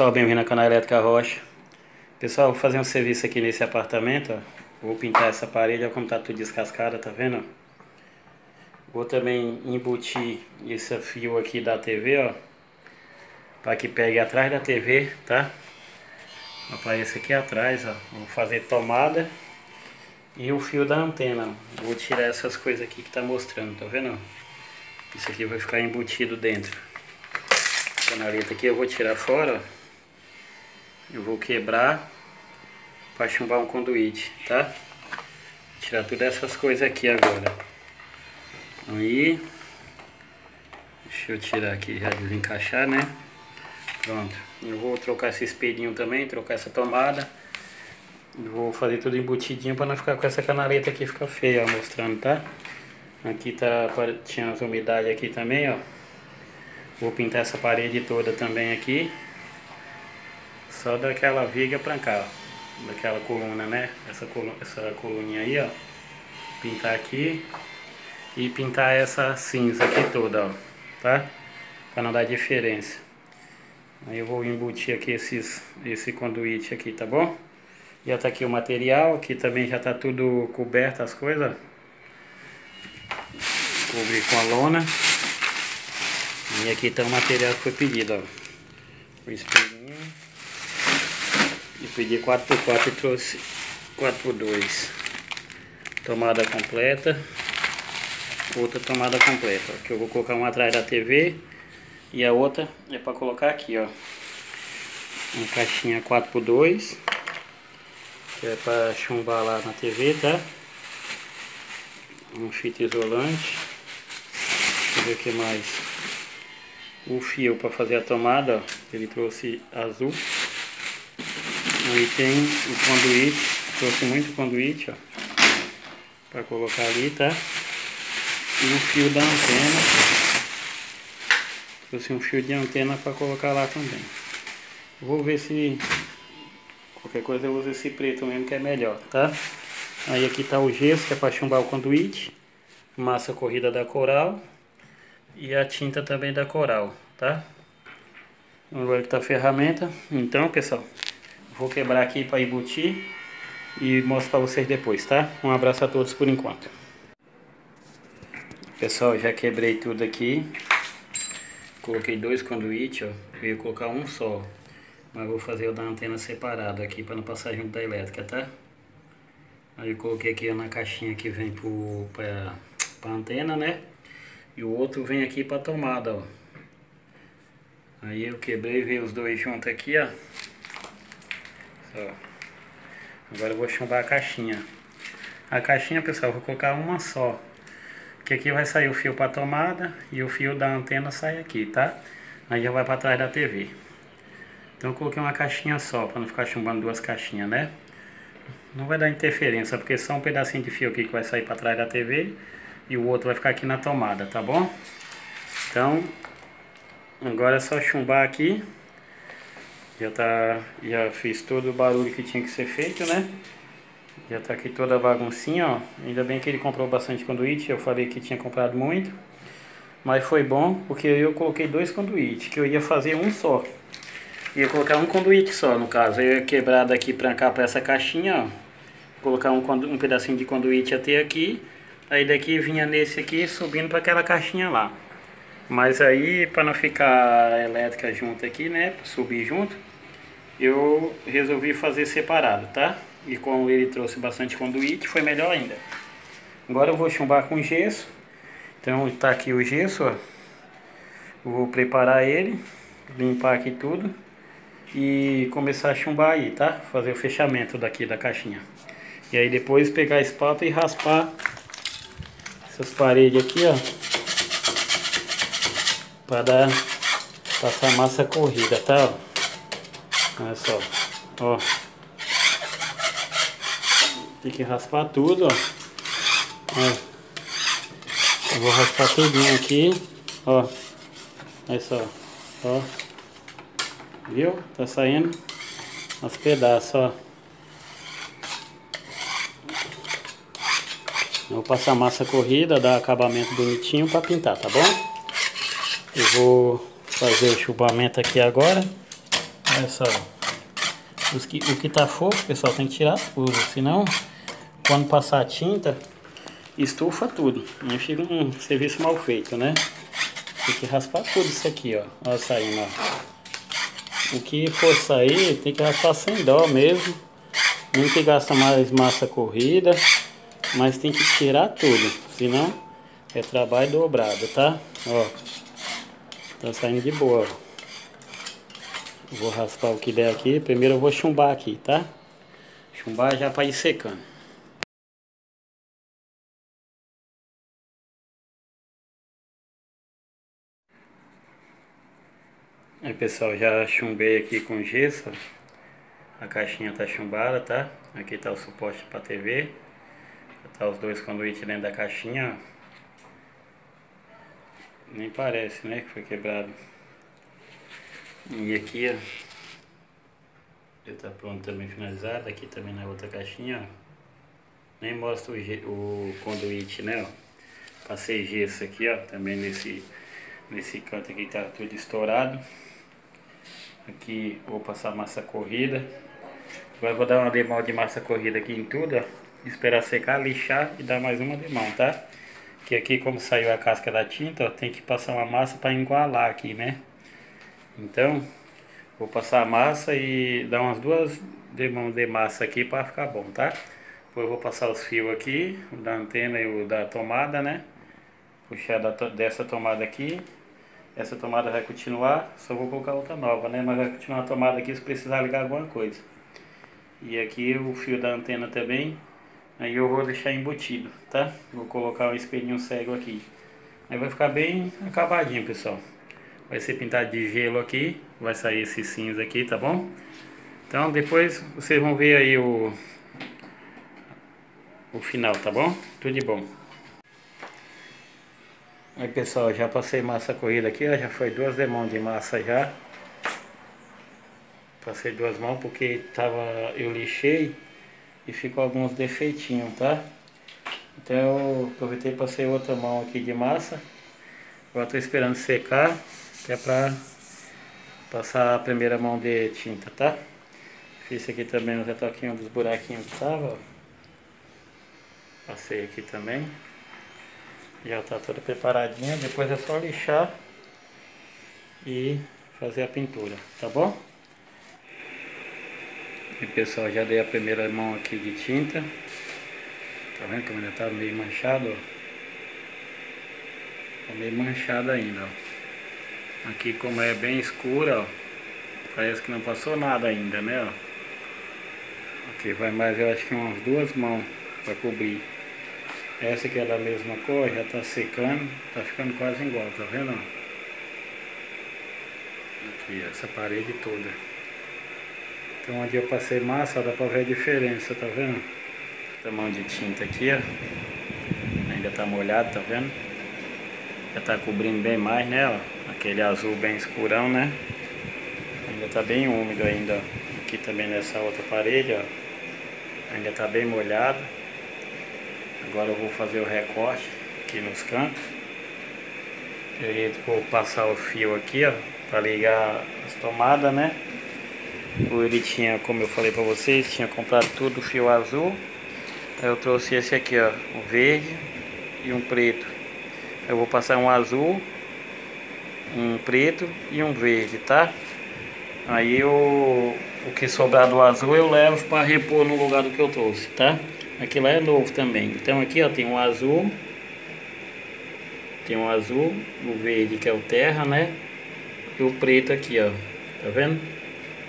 pessoal, bem-vindo ao canal Elétrica Rocha. Pessoal, vou fazer um serviço aqui nesse apartamento, ó. Vou pintar essa parede, olha como tá tudo descascada, tá vendo? Vou também embutir esse fio aqui da TV, ó. Para que pegue atrás da TV, tá? Aparece aqui atrás, ó. Vou fazer tomada e o fio da antena. Vou tirar essas coisas aqui que tá mostrando, tá vendo? Isso aqui vai ficar embutido dentro. Canaleta aqui eu vou tirar fora. Eu vou quebrar para chumbar um conduíte, tá? Tirar todas essas coisas aqui agora. Aí, deixa eu tirar aqui, já desencaixar, né? Pronto. Eu vou trocar esse espelhinho também, trocar essa tomada. Vou fazer tudo embutidinho para não ficar com essa canaleta aqui, ficar feia, mostrando, tá? Aqui tá, tinha as umidades aqui também, ó. Vou pintar essa parede toda também aqui. Só daquela viga pra cá, ó daquela coluna, né? Essa, coluna, essa coluninha aí, ó. Pintar aqui e pintar essa cinza aqui toda, ó. Tá? Pra não dar diferença. Aí eu vou embutir aqui esses, esse conduíte aqui, tá bom? Já tá aqui o material, aqui também já tá tudo coberto as coisas. Cobri com a lona. E aqui tá o material que foi pedido, ó. O espelhinho. E pedi 4x4 e trouxe 4x2. Tomada completa. Outra tomada completa. Que eu vou colocar uma atrás da TV. E a outra é para colocar aqui, ó. Uma caixinha 4x2. Que é para chumbar lá na TV, tá? Um fita isolante. Deixa eu ver o que mais. O fio para fazer a tomada, ó. Ele trouxe azul. Aí tem o conduíte, trouxe muito conduíte, ó, para colocar ali, tá? E o fio da antena, trouxe um fio de antena para colocar lá também. Vou ver se qualquer coisa eu uso esse preto mesmo que é melhor, tá? Aí aqui tá o gesso que é para chumbar o conduíte, massa corrida da Coral e a tinta também da Coral, tá? Agora que tá a ferramenta, então pessoal, Vou quebrar aqui para embutir e mostro para vocês depois, tá? Um abraço a todos por enquanto. Pessoal, já quebrei tudo aqui. Coloquei dois conduítes, ó. Eu ia colocar um só. Mas vou fazer o da antena separado aqui para não passar junto da elétrica, tá? Aí eu coloquei aqui na caixinha que vem para a antena, né? E o outro vem aqui para tomada, ó. Aí eu quebrei, veio os dois juntos aqui, ó. Ó. Agora eu vou chumbar a caixinha. A caixinha, pessoal, eu vou colocar uma só. Que aqui vai sair o fio para tomada e o fio da antena sai aqui, tá? Aí já vai para trás da TV. Então eu coloquei uma caixinha só, para não ficar chumbando duas caixinhas, né? Não vai dar interferência, porque só um pedacinho de fio aqui que vai sair para trás da TV e o outro vai ficar aqui na tomada, tá bom? Então, agora é só chumbar aqui. Já tá, já fiz todo o barulho que tinha que ser feito, né? Já tá aqui toda a baguncinha, ó. Ainda bem que ele comprou bastante conduíte, eu falei que tinha comprado muito. Mas foi bom, porque eu coloquei dois conduítes, que eu ia fazer um só. Ia colocar um conduíte só, no caso. Eu ia quebrar daqui pra cá, pra essa caixinha, ó. Colocar um, um pedacinho de conduíte até aqui. Aí daqui vinha nesse aqui, subindo para aquela caixinha lá. Mas aí, para não ficar elétrica junto aqui, né, subir junto, eu resolvi fazer separado, tá? E como ele trouxe bastante conduíte, foi melhor ainda. Agora eu vou chumbar com gesso. Então tá aqui o gesso, ó. vou preparar ele, limpar aqui tudo e começar a chumbar aí, tá? Fazer o fechamento daqui da caixinha. E aí depois pegar a espátula e raspar essas paredes aqui, ó para dar passar massa corrida, tá? Olha só, ó. Tem que raspar tudo, ó. ó. Eu vou raspar tudinho aqui, ó. Olha só, ó. Viu? Tá saindo uns pedaços, ó. Eu vou passar massa corrida, dar acabamento bonitinho para pintar, tá bom? Eu vou fazer o chubamento aqui agora. Olha só. Os que, o que tá fofo, pessoal, tem que tirar tudo. Senão, quando passar a tinta, estufa tudo. Aí fica um serviço mal feito, né? Tem que raspar tudo isso aqui, ó. Olha saindo, ó. O que for sair, tem que raspar sem dó mesmo. Não que gasta mais massa corrida. Mas tem que tirar tudo. Senão, é trabalho dobrado, tá? Ó. Tá saindo de boa, ó. Vou raspar o que der aqui. Primeiro eu vou chumbar aqui, tá? Chumbar já para ir secando. Aí pessoal, já chumbei aqui com gesso. A caixinha tá chumbada, tá? Aqui tá o suporte para TV. Tá os dois conduítes dentro da caixinha. Nem parece, né, que foi quebrado. E aqui, ó. Já tá pronto também finalizado. Aqui também na outra caixinha, ó. Nem mostra o, o conduíte, né, ó. Passei gesso aqui, ó. Também nesse, nesse canto aqui tá tudo estourado. Aqui vou passar massa corrida. Agora vou dar uma demão de massa corrida aqui em tudo, ó. Esperar secar, lixar e dar mais uma demão, tá? Que aqui como saiu a casca da tinta, ó, tem que passar uma massa para igualar aqui, né? Então, vou passar a massa e dar umas duas demãos de massa aqui para ficar bom, tá? Depois vou passar os fios aqui, o da antena e o da tomada, né? Puxar dessa tomada aqui. Essa tomada vai continuar, só vou colocar outra nova, né? Mas vai continuar a tomada aqui se precisar ligar alguma coisa. E aqui o fio da antena também, aí eu vou deixar embutido, tá? Vou colocar um espelhinho cego aqui. Aí vai ficar bem acabadinho, pessoal vai ser pintado de gelo aqui, vai sair esse cinza aqui, tá bom? Então depois vocês vão ver aí o, o final, tá bom? Tudo de bom. Aí pessoal, já passei massa corrida aqui, ó, já foi duas mãos de massa já. Passei duas mãos porque tava, eu lixei e ficou alguns defeitinhos, tá? Então eu aproveitei e passei outra mão aqui de massa. Agora estou esperando secar que é pra passar a primeira mão de tinta, tá? Fiz aqui também o retoquinho dos buraquinhos que tava. Passei aqui também. Já tá toda preparadinha, depois é só lixar e fazer a pintura, tá bom? E pessoal, já dei a primeira mão aqui de tinta. Tá vendo como ainda tá meio manchado, ó? Tá meio manchado ainda, ó. Aqui como é bem escura, ó, parece que não passou nada ainda, né? Ó. Aqui vai mais, eu acho que umas duas mãos para cobrir. Essa que é da mesma cor, já tá secando, tá ficando quase igual, tá vendo? Aqui, essa parede toda. Então onde eu passei massa, dá pra ver a diferença, tá vendo? Essa mão de tinta aqui, ó. Ainda tá molhado, tá vendo? Já tá cobrindo bem mais, né, ó aquele azul bem escurão, né? Ainda tá bem úmido ainda, aqui também nessa outra parede, ó. Ainda tá bem molhado. Agora eu vou fazer o recorte aqui nos cantos. Eu vou passar o fio aqui, ó, para ligar as tomadas, né? Ele tinha, como eu falei para vocês, tinha comprado tudo fio azul. Eu trouxe esse aqui, ó, o verde e um preto. Eu vou passar um azul um preto e um verde, tá? Aí o, o que sobrar do azul eu levo para repor no lugar do que eu trouxe, tá? Aqui lá é novo também. Então aqui ó, tem um azul, tem um azul, o verde que é o terra, né? E o preto aqui, ó. Tá vendo?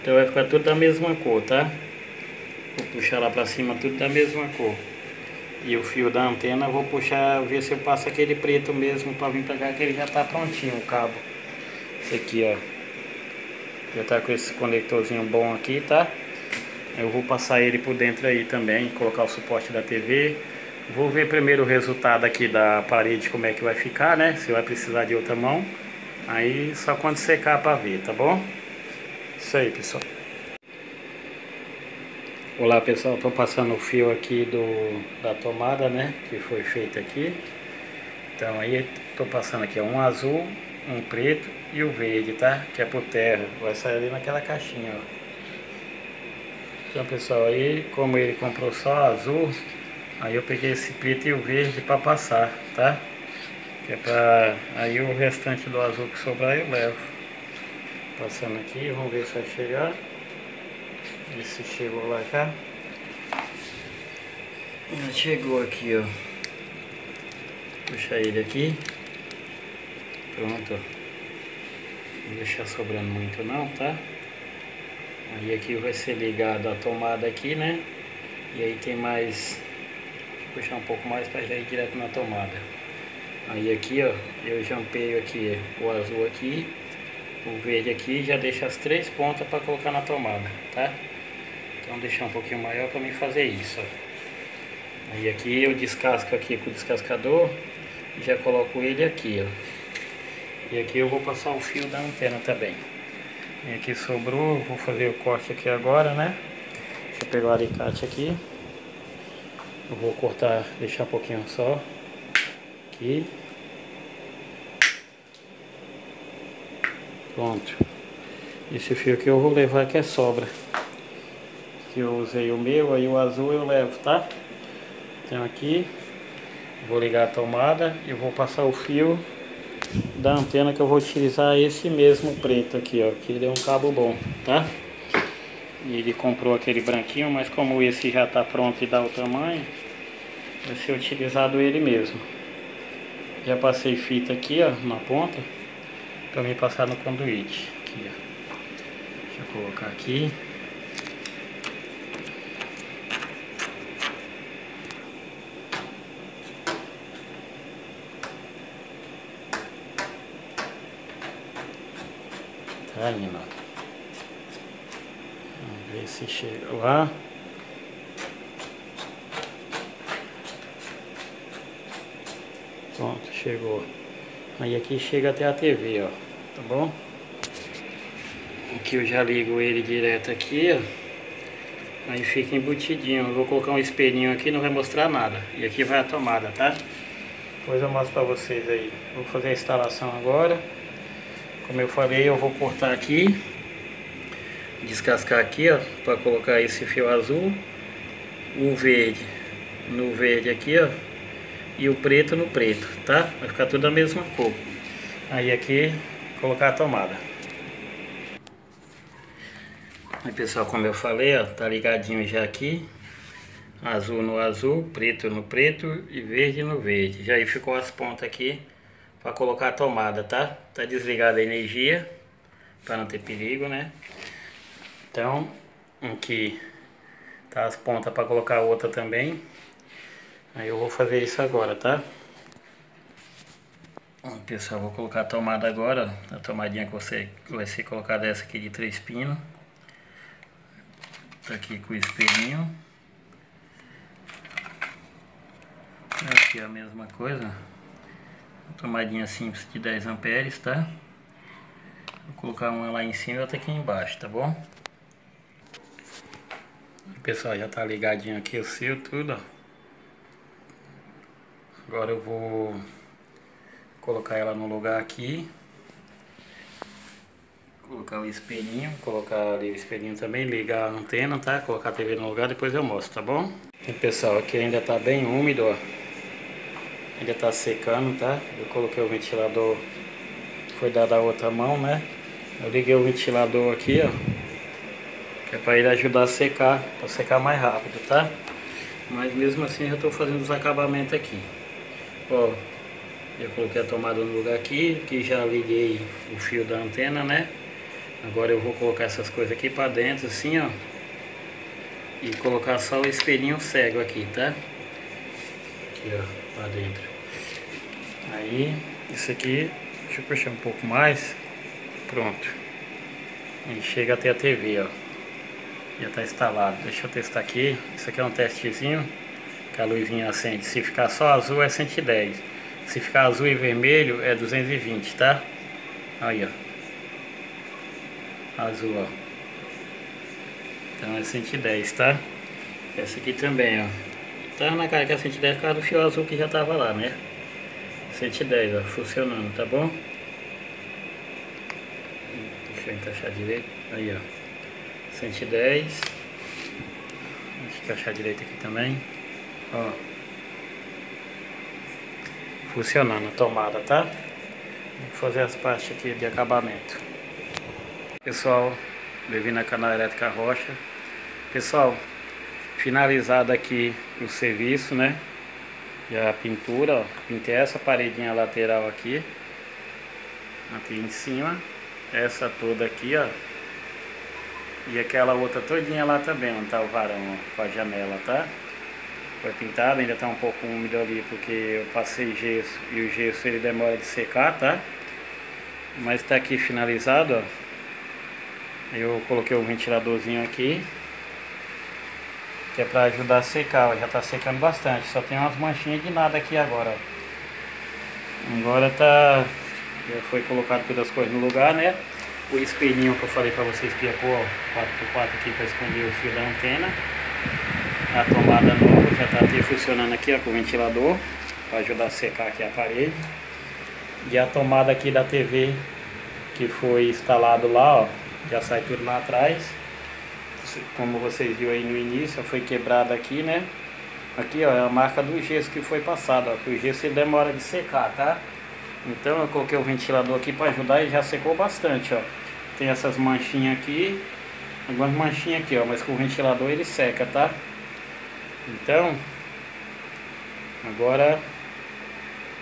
Então vai ficar tudo da mesma cor, tá? Vou puxar lá pra cima tudo da mesma cor. E o fio da antena vou puxar, ver se eu passo aquele preto mesmo para vir pra cá que ele já tá prontinho o cabo. Aqui, ó. Já tá com esse conectorzinho bom aqui, tá? Eu vou passar ele por dentro aí também, colocar o suporte da TV. Vou ver primeiro o resultado aqui da parede, como é que vai ficar, né? Se vai precisar de outra mão. Aí só quando secar pra ver, tá bom? Isso aí, pessoal. Olá pessoal, estou passando o fio aqui do, da tomada, né, que foi feito aqui. Então aí estou passando aqui um azul, um preto e o verde, tá? Que é por terra. Vai sair ali naquela caixinha, ó. Então, pessoal, aí como ele comprou só azul, aí eu peguei esse preto e o verde para passar, tá? Que é pra... Aí o restante do azul que sobrar eu levo. Passando aqui, vamos ver se vai chegar. Ver se chegou lá já. Já chegou aqui, ó. Puxar ele aqui. Pronto, Não deixar sobrando muito não, tá? Aí aqui vai ser ligado a tomada aqui, né? E aí tem mais... puxar um pouco mais para já ir direto na tomada. Aí aqui, ó, eu jampeio aqui o azul aqui, o verde aqui, já deixa as três pontas para colocar na tomada, tá? Então deixar um pouquinho maior para mim fazer isso, ó. Aí aqui eu descasco aqui com o descascador já coloco ele aqui, ó. E aqui eu vou passar o fio da antena também. E aqui sobrou, vou fazer o corte aqui agora, né? Deixa eu pegar o alicate aqui. Eu vou cortar, deixar um pouquinho só. Aqui. Pronto. Esse fio aqui eu vou levar que é sobra. Que eu usei o meu, aí o azul eu levo, tá? Então aqui, vou ligar a tomada e vou passar o fio da antena que eu vou utilizar esse mesmo preto aqui, ó, que ele é um cabo bom, tá? E ele comprou aquele branquinho, mas como esse já tá pronto e dá o tamanho, vai ser utilizado ele mesmo. Já passei fita aqui, ó, na ponta, para me passar no conduíte. Aqui, ó. Deixa eu colocar aqui. Indo. Vamos ver se chega lá. Pronto, chegou. Aí aqui chega até a TV, ó. Tá bom? Aqui eu já ligo ele direto aqui, ó. Aí fica embutidinho. Eu vou colocar um espelhinho aqui, não vai mostrar nada. E aqui vai a tomada, tá? Depois eu mostro pra vocês aí. Vou fazer a instalação agora. Como eu falei, eu vou cortar aqui, descascar aqui, ó, para colocar esse fio azul, o verde no verde aqui, ó, e o preto no preto, tá? Vai ficar tudo a mesma cor. Aí aqui, colocar a tomada. Aí pessoal, como eu falei, ó, tá ligadinho já aqui, azul no azul, preto no preto e verde no verde. Já aí ficou as pontas aqui para colocar a tomada, tá? Tá desligada a energia para não ter perigo, né? Então, aqui tá as pontas para colocar outra também. Aí eu vou fazer isso agora, tá? Pessoal, vou colocar a tomada agora, a tomadinha que você vai ser colocada essa aqui de três pinos. Tá aqui com o espelhinho. Aqui é a mesma coisa tomadinha simples de 10 amperes, tá? Vou colocar uma lá em cima e outra aqui embaixo, tá bom? Pessoal, já tá ligadinho aqui o fio, tudo, ó. Agora eu vou colocar ela no lugar aqui. Colocar o espelhinho, colocar ali o espelhinho também, ligar a antena, tá? Colocar a TV no lugar, depois eu mostro, tá bom? E pessoal, aqui ainda tá bem úmido, ó. Ainda tá secando, tá? Eu coloquei o ventilador, foi dado a outra mão, né? Eu liguei o ventilador aqui, ó. Que é para ele ajudar a secar, para secar mais rápido, tá? Mas mesmo assim eu estou fazendo os acabamentos aqui. Ó, eu coloquei a tomada no lugar aqui, que já liguei o fio da antena, né? Agora eu vou colocar essas coisas aqui para dentro, assim, ó. E colocar só o espelhinho cego aqui, tá? Aqui, ó, para dentro. Aí, isso aqui, deixa eu puxar um pouco mais. Pronto. E chega até a TV, ó. Já está instalado. Deixa eu testar aqui. Isso aqui é um testezinho. Que a luzinha acende. Se ficar só azul é 110. Se ficar azul e vermelho é 220, tá? Aí, ó. Azul, ó. Então é 110, tá? Essa aqui também, ó. Tá na cara que é 110 por causa do fio azul que já tava lá, né? 110, ó, funcionando, tá bom? Deixa eu encaixar direito. Aí, ó. 110. Deixa eu encaixar direito aqui também. Ó. Funcionando a tomada, tá? Vou fazer as partes aqui de acabamento. Pessoal, bem-vindo ao canal Elétrica Rocha. Pessoal, finalizado aqui o serviço, né? A pintura, ó. Pintei essa paredinha lateral aqui. Aqui em cima. Essa toda aqui, ó. E aquela outra todinha lá também, onde tá o varão, ó, com a janela, tá? Foi pintado, ainda tá um pouco úmido ali porque eu passei gesso e o gesso ele demora de secar, tá? Mas tá aqui finalizado, ó. Eu coloquei o um ventiladorzinho aqui que é para ajudar a secar, ó, já está secando bastante, só tem umas manchinhas de nada aqui agora. Ó. Agora tá, já foi colocado todas as coisas no lugar, né? O espelhinho que eu falei para vocês que ia pôr 4x4 aqui para esconder o fio da antena. A tomada nova já está até funcionando aqui ó, com o ventilador, para ajudar a secar aqui a parede. E a tomada aqui da TV que foi instalado lá, ó, já sai tudo lá atrás como vocês viram aí no início, foi quebrada aqui, né? Aqui, ó, é a marca do gesso que foi passado, ó, que o gesso demora de secar, tá? Então eu coloquei o ventilador aqui para ajudar e já secou bastante, ó. Tem essas manchinhas aqui, algumas manchinhas aqui, ó, mas com o ventilador ele seca, tá? Então, agora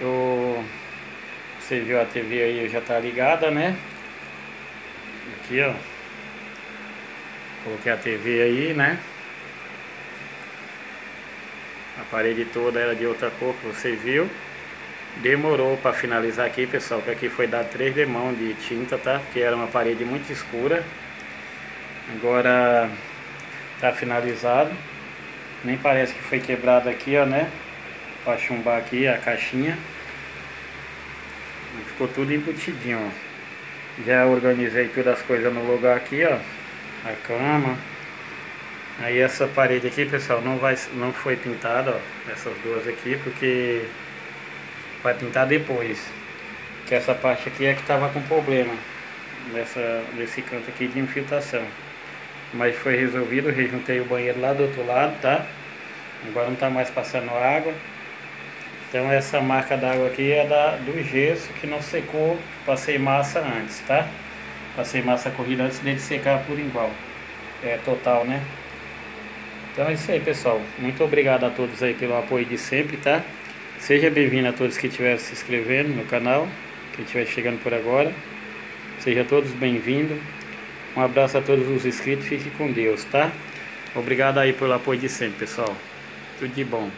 eu você viu a TV aí já tá ligada, né? Aqui, ó. Coloquei a TV aí, né? A parede toda era de outra cor que vocês viram. Demorou para finalizar aqui, pessoal, que aqui foi dar três demãos de tinta, tá? Porque era uma parede muito escura. Agora tá finalizado. Nem parece que foi quebrado aqui, ó, né? Para chumbar aqui a caixinha. Ficou tudo embutidinho, ó. Já organizei todas as coisas no lugar aqui, ó a cama. Aí essa parede aqui, pessoal, não, vai, não foi pintada, ó, essas duas aqui, porque vai pintar depois. Que essa parte aqui é que estava com problema, nessa, nesse canto aqui de infiltração. Mas foi resolvido, rejuntei o banheiro lá do outro lado, tá? Agora não está mais passando água. Então essa marca d'água aqui é da, do gesso que não secou, passei massa antes, tá? Passei massa corrida antes dele secar por igual. É total, né? Então é isso aí, pessoal. Muito obrigado a todos aí pelo apoio de sempre, tá? Seja bem-vindo a todos que estiverem se inscrevendo no canal, que estiver chegando por agora. Seja todos bem-vindos. Um abraço a todos os inscritos. Fique com Deus, tá? Obrigado aí pelo apoio de sempre, pessoal. Tudo de bom.